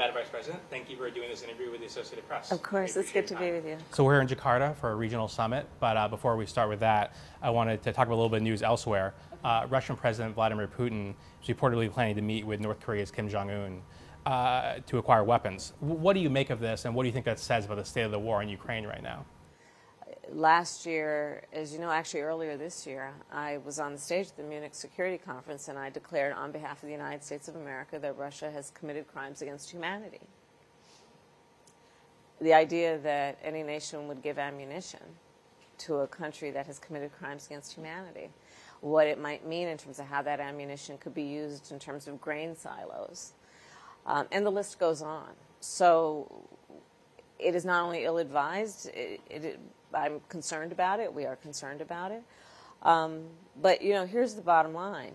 Madam Vice President, thank you for doing this interview with the Associated Press. Of course, it's good to be with you. So we're here in Jakarta for a regional summit, but uh, before we start with that, I wanted to talk about a little bit of news elsewhere. Uh, Russian President Vladimir Putin is reportedly planning to meet with North Korea's Kim Jong Un uh, to acquire weapons. W- What do you make of this, and what do you think that says about the state of the war in Ukraine right now? Last year, as you know, actually earlier this year, I was on the stage at the Munich Security Conference and I declared on behalf of the United States of America that Russia has committed crimes against humanity. The idea that any nation would give ammunition to a country that has committed crimes against humanity, what it might mean in terms of how that ammunition could be used in terms of grain silos, um, and the list goes on. So it is not only ill-advised. It, it, I'm concerned about it. We are concerned about it. Um, but you know, here's the bottom line: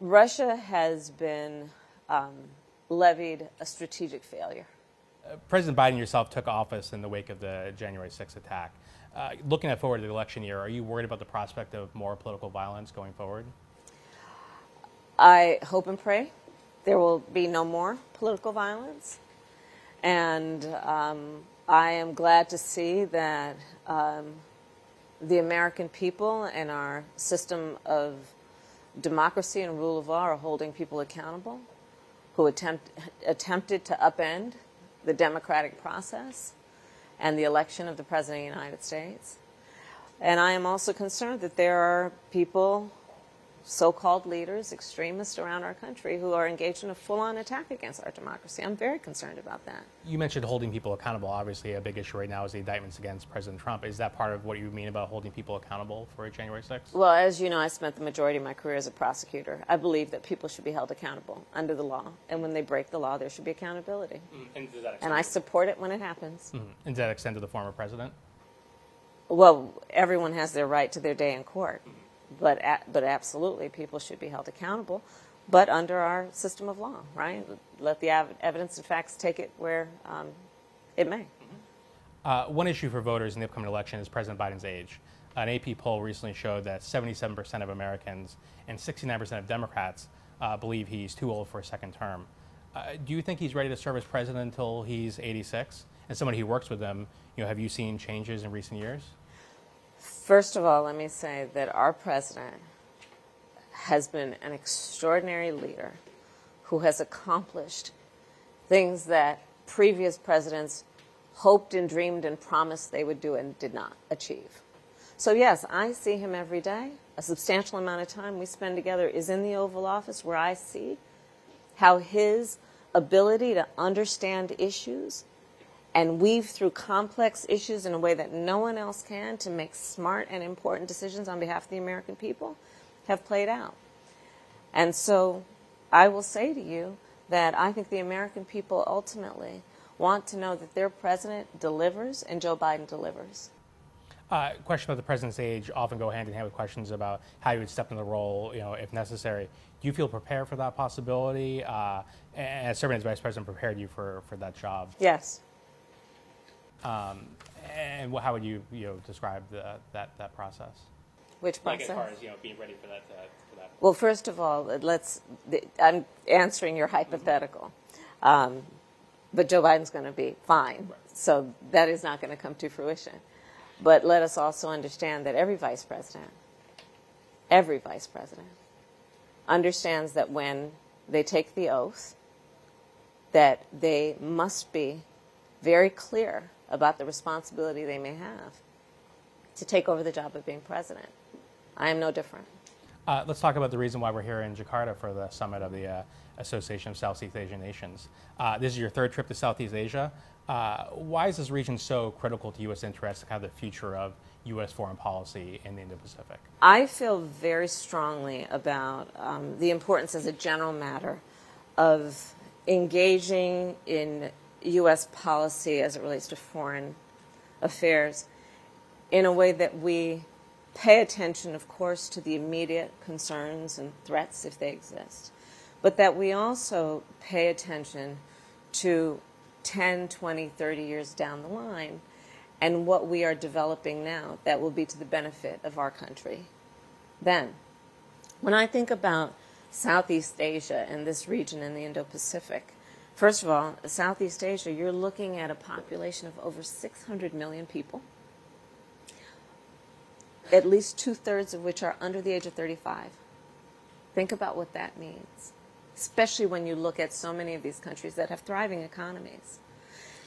Russia has been um, levied a strategic failure. President Biden yourself took office in the wake of the January 6th attack. Uh, looking at forward to the election year, are you worried about the prospect of more political violence going forward? I hope and pray there will be no more political violence. And um, I am glad to see that um, the American people and our system of democracy and rule of law are holding people accountable who attempt, attempted to upend the democratic process and the election of the President of the United States. And I am also concerned that there are people so-called leaders, extremists around our country who are engaged in a full-on attack against our democracy. I'm very concerned about that. You mentioned holding people accountable. Obviously, a big issue right now is the indictments against President Trump. Is that part of what you mean about holding people accountable for January 6th? Well, as you know, I spent the majority of my career as a prosecutor. I believe that people should be held accountable under the law, and when they break the law, there should be accountability. Mm, And And I support it when it happens. Mhm. And does that extend to the former president? Well, everyone has their right to their day in court, but but absolutely, people should be held accountable, but under our system of law, right? Let the ev- evidence and facts take it where um, it may. Uh, one issue for voters in the upcoming election is President Biden's age. An AP poll recently showed that 77% of Americans and 69% of Democrats uh, believe he's too old for a second term. Uh, do you think he's ready to serve as president until he's 86? And somebody who works with him, you know, have you seen changes in recent years? First of all, let me say that our president has been an extraordinary leader who has accomplished things that previous presidents hoped and dreamed and promised they would do and did not achieve. So, yes, I see him every day. A substantial amount of time we spend together is in the Oval Office where I see how his ability to understand issues and weave through complex issues in a way that no one else can to make smart and important decisions on behalf of the American people have played out. And so I will say to you that I think the American people ultimately want to know that their president delivers and Joe Biden delivers. Uh, questions about the president's age often go hand in hand with questions about how you would step into the role, you know, if necessary. Do you feel prepared for that possibility? Uh, and serving as vice president, prepared you for, for that job? Yes. And wh- how would you, you know, describe the, that, that process? Which like as far as you know, being ready for that. Uh, for that. Well, first of all, let's. I'm answering your hypothetical, um, but Joe Biden's going to be fine, so that is not going to come to fruition. But let us also understand that every vice president, every vice president, understands that when they take the oath, that they must be very clear about the responsibility they may have to take over the job of being president. I am no different. Uh, let's talk about the reason why we're here in Jakarta for the summit of the uh, Association of Southeast Asian Nations. Uh, this is your third trip to Southeast Asia. Uh, why is this region so critical to U.S. interests and kind of the future of U.S. foreign policy in the Indo-Pacific? I feel very strongly about um, the importance, as a general matter, of engaging in U.S. policy as it relates to foreign affairs in a way that we pay attention, of course, to the immediate concerns and threats if they exist, but that we also pay attention to 10, 20, 30 years down the line and what we are developing now that will be to the benefit of our country then. When I think about Southeast Asia and this region in the Indo Pacific. First of all, Southeast Asia, you're looking at a population of over 600 million people, at least two thirds of which are under the age of 35. Think about what that means, especially when you look at so many of these countries that have thriving economies.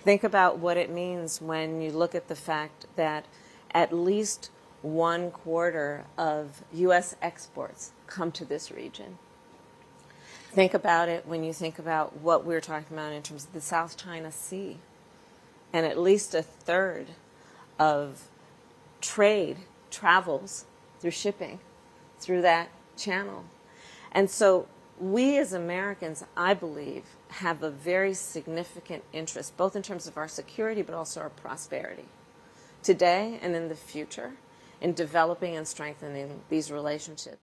Think about what it means when you look at the fact that at least one quarter of U.S. exports come to this region. Think about it when you think about what we're talking about in terms of the South China Sea. And at least a third of trade travels through shipping through that channel. And so we as Americans, I believe, have a very significant interest, both in terms of our security but also our prosperity, today and in the future, in developing and strengthening these relationships.